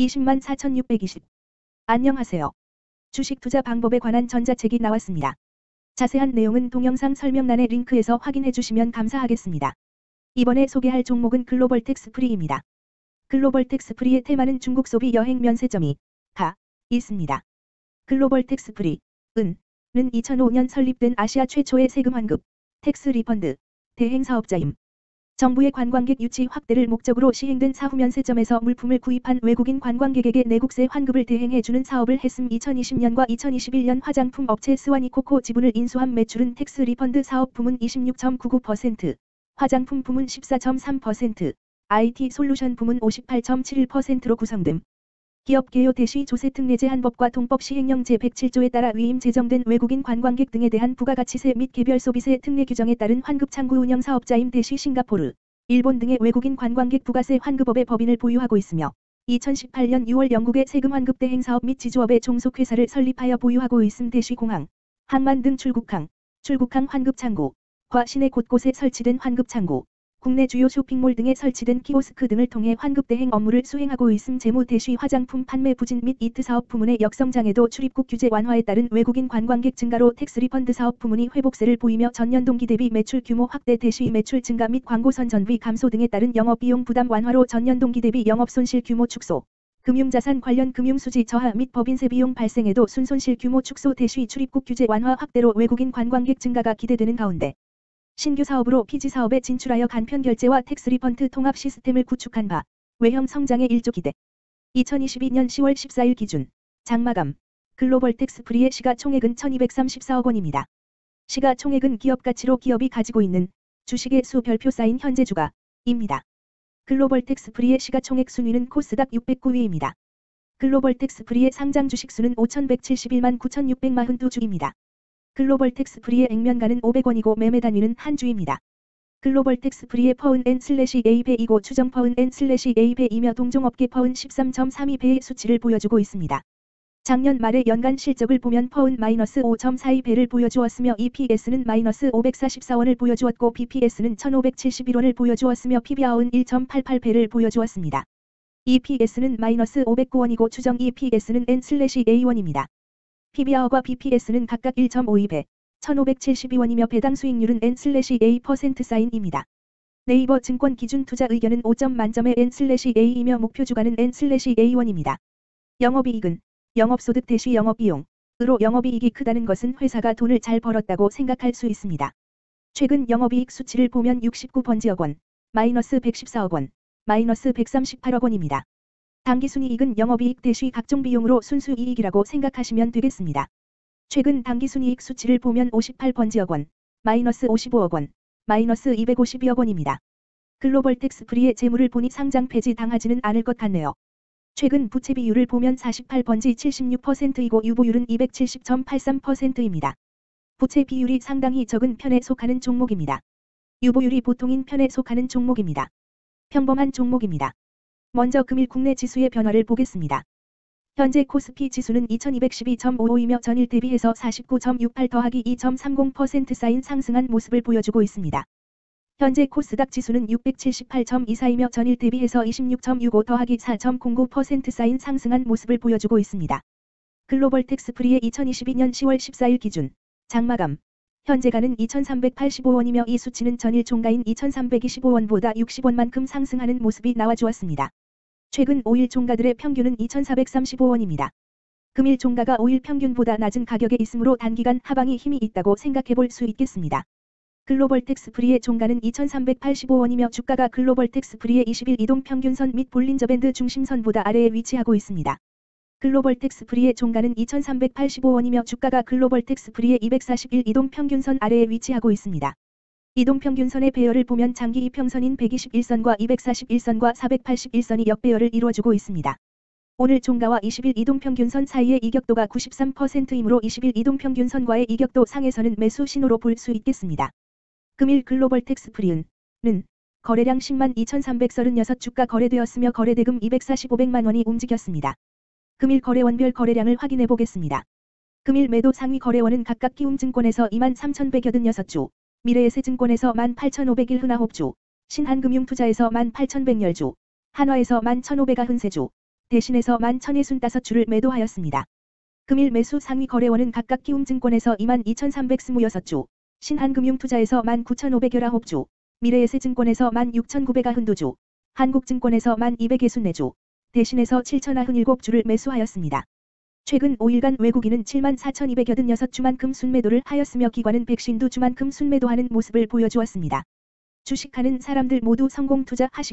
20만 4620. 안녕하세요. 주식 투자 방법에 관한 전자책이 나왔습니다. 자세한 내용은 동영상 설명란의 링크에서 확인해 주시면 감사하겠습니다. 이번에 소개할 종목은 글로벌 텍스프리입니다. 글로벌 텍스프리의 테마는 중국 소비 여행 면세점이 가 있습니다. 글로벌 텍스프리 은, 는 2005년 설립된 아시아 최초의 세금 환급 tax refund 대행 사업자임. 정부의 관광객 유치 확대를 목적으로 시행된 사후면세점에서 물품을 구입한 외국인 관광객에게 내국세 환급을 대행해주는 사업을 했음 2020년과 2021년 화장품 업체 스와니코코 지분을 인수한 매출은 tax refund 사업 부문 26.99%, 화장품 부문 14.3%, IT 솔루션 부문 58.71%로 구성됨. 기업 개요 대시 조세 특례제한법과 동법 시행령 제107조에 따라 위임 제정된 외국인 관광객 등에 대한 부가가치세 및 개별 소비세 특례 규정에 따른 환급 창구 운영 사업자임 대시 싱가포르, 일본 등의 외국인 관광객 부가세 환급업의 법인을 보유하고 있으며 2018년 6월 영국의 세금 환급 대행 사업 및 지주업의 종속 회사를 설립하여 보유하고 있음 대시 공항, 항만 등 출국항, 출국항 환급 창구, 과 시내 곳곳에 설치된 환급 창구, 국내 주요 쇼핑몰 등에 설치된 키오스크 등을 통해 환급 대행 업무를 수행하고 있음 재무 대시 화장품 판매 부진 및 IT 사업 부문의 역성장에도 출입국 규제 완화에 따른 외국인 관광객 증가로 tax refund 사업 부문이 회복세를 보이며 전년 동기 대비 매출 규모 확대 대시 매출 증가 및 광고선전비 감소 등에 따른 영업비용 부담 완화로 전년 동기 대비 영업손실 규모 축소. 금융자산 관련 금융수지 저하 및 법인세 비용 발생에도 순손실 규모 축소 대시 출입국 규제 완화 확대로 외국인 관광객 증가가 기대되는 가운데 신규 사업으로 PG 사업에 진출하여 간편 결제와 tax refund 통합 시스템을 구축한 바 외형 성장의 일조 기대. 2022년 10월 14일 기준 장마감 글로벌 텍스 프리의 시가총액은 1234억 원입니다. 시가총액은 기업 가치로 기업이 가지고 있는 주식의 수 별표 쌓인 현재 주가입니다. 글로벌 텍스 프리의 시가총액 순위는 코스닥 609위입니다. 글로벌 텍스 프리의 상장 주식 수는 5171만 9642주입니다. 글로벌 텍스프리의 액면가는 500원이고 매매 단위는 한 주입니다. 글로벌 텍스프리의 PER은 N slash A배이고 추정 PER은 N slash A배이며 동종업계 PER은 13.32배의 수치를 보여주고 있습니다. 작년 말의 연간 실적을 보면 PER은 마이너스 5.42배를 보여주었으며 EPS는 마이너스 544원을 보여주었고 BPS는 1571원을 보여주었으며 PBR은 1.88배를 보여주었습니다. EPS는 마이너스 509원이고 추정 EPS는 N/A1입니다. PBR과 BPS는 각각 1.52배, 1572원이며 배당 수익률은 N/A% 사인입니다. 네이버 증권 기준 투자 의견은 5점 만점의 N/A이며 목표 주가는 N/A1입니다. 영업이익은 영업소득 대시 영업비용으로 영업이익이 크다는 것은 회사가 돈을 잘 벌었다고 생각할 수 있습니다. 최근 영업이익 수치를 보면 69번지억 원, 마이너스 114억 원, 마이너스 138억 원입니다. 당기순이익은 영업이익 대시 각종 비용으로 순수이익이라고 생각하시면 되겠습니다. 최근 당기순이익 수치를 보면 58번지억 원, 마이너스 55억 원, 마이너스 252억 원입니다. 글로벌 텍스프리의 재무를 보니 상장 폐지 당하지는 않을 것 같네요. 최근 부채 비율을 보면 48번지 76%이고 유보율은 270.83%입니다. 부채 비율이 상당히 적은 편에 속하는 종목입니다. 유보율이 보통인 편에 속하는 종목입니다. 평범한 종목입니다. 먼저 금일 국내 지수의 변화를 보겠습니다. 현재 코스피 지수는 2212.55이며 전일 대비해서 49.68 더하기 2.30% 쌓인 상승한 모습을 보여주고 있습니다. 현재 코스닥 지수는 678.24이며 전일 대비해서 26.65 더하기 4.09% 쌓인 상승한 모습을 보여주고 있습니다. 글로벌 텍스프리의 2022년 10월 14일 기준 장마감 현재가는 2,385원이며 이 수치는 전일 종가인 2,325원보다 60원만큼 상승하는 모습이 나와주었습니다. 최근 5일 종가들의 평균은 2,435원입니다. 금일 종가가 5일 평균보다 낮은 가격에 있으므로 단기간 하방이 힘이 있다고 생각해 볼 수 있겠습니다. 글로벌 텍스 프리의 종가는 2,385원이며 주가가 글로벌 텍스 프리의 20일 이동 평균선 및 볼린저밴드 중심선보다 아래에 위치하고 있습니다. 글로벌 텍스 프리의 종가는 2,385원이며 주가가 글로벌 텍스 프리의 241 이동 평균선 아래에 위치하고 있습니다. 이동평균선의 배열을 보면 장기 이평선인 121선과 241선과 481선이 역배열을 이루어주고 있습니다. 오늘 종가와 20일 이동평균선 사이의 이격도가 93%이므로 20일 이동평균선과의 이격도 상에서는 매수 신호로 볼 수 있겠습니다. 금일 글로벌 텍스 프리은는 거래량 10만 2336 주가 거래되었으며 거래대금 245백만 원이 움직였습니다. 금일 거래원별 거래량을 확인해 보겠습니다. 금일 매도 상위 거래원은 각각 키움증권에서 2만 3186주, 미래에셋증권에서 18,501 흔나홉주 신한금융투자에서 18,110주, 한화에서 11,593주, 대신해서 11,065주를 매도하였습니다. 금일 매수 상위 거래원은 각각 키움증권에서 22,326주, 신한금융투자에서 19,519주, 미래에셋증권에서 16,992주, 한국증권에서 1,264주, 대신해서 7,097주를 매수하였습니다. 최근 5일간 외국인은 7만 4,286주만큼 순매도를 하였으며 기관은 152주만큼 순매도하는 모습을 보여주었습니다. 주식하는 사람들 모두 성공 투자하시